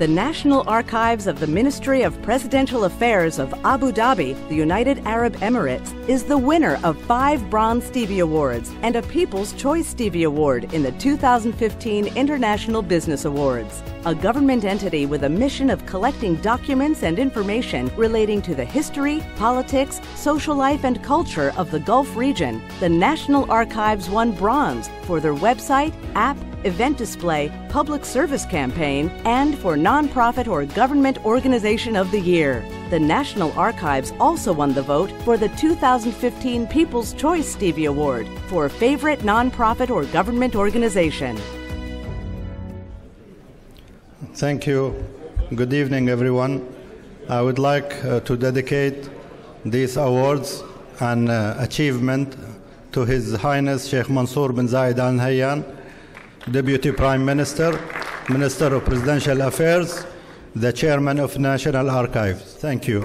The National Archives of the Ministry of Presidential Affairs of Abu Dhabi, the United Arab Emirates, is the winner of five Bronze Stevie Awards and a People's Choice Stevie Award in the 2015 International Business Awards. A government entity with a mission of collecting documents and information relating to the history, politics, social life, and culture of the Gulf region, the National Archives won bronze for their website, app, event display, public service campaign, and for nonprofit or government organization of the year. The National Archives also won the vote for the 2015 People's Choice Stevie Award for favorite nonprofit or government organization. Thank you. Good evening, everyone. I would like uh, to dedicate these awards and uh, achievement to His Highness Sheikh Mansour bin Zayed Al Nahyan, Deputy Prime Minister, Minister of Presidential Affairs, the Chairman of National Archives. Thank you.